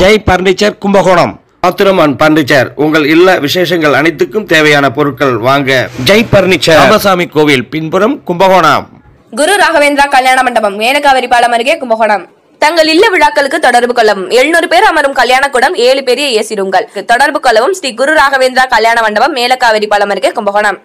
Jai furniture Kumbakonam. ஆத்திரமான் furniture உங்கள் இல்ல விசேஷங்கள் அனைத்துக்கும் தேவையான பொருட்கள் வாங்க. ஜெய் பர்னிச்சர். ராமசாமி கோவில் பின்புறம் கும்பகோணம். குரு ராகவேந்திரா கல்யாண மண்டபம் மேனகாவரி பாலம் அருகே கும்பகோணம். தங்கள் இல்ல விழாக்களுக்கு தொடர்பு கொள்ளவும் எழுநூறு பேர் அமரும் கல்யாண கூடம் ஏழு பெரிய ஏசி ரூம்கள் தொடர்பு கொள்ளவும் ஸ்ரீ குரு ராகவேந்திரா கல்யாண மண்டபம் மேலக்காவிரி பாலம் அருகே கும்பகோணம்.